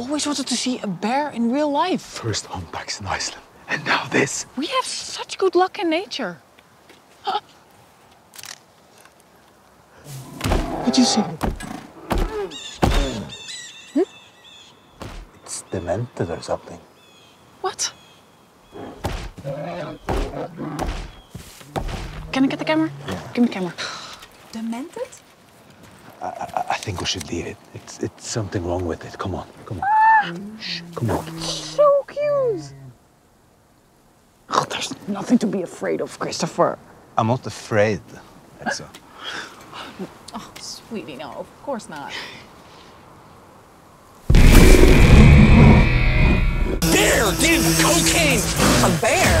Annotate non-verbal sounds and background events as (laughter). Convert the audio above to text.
always wanted to see a bear in real life. First humpbacks in Iceland, and now this. We have such good luck in nature. (gasps) Huh? What'd you see? Hmm? It's demented or something. What? Can I get the camera? Yeah. Give me the camera. Demented? I, I think we should leave it. It's it's something wrong with it. Come on, come on. Shh, come on. So cute. Oh, there's nothing to be afraid of, Christopher. I'm not afraid, Elsa. oh, sweetie, no, of course not. Bear did cocaine! A bear?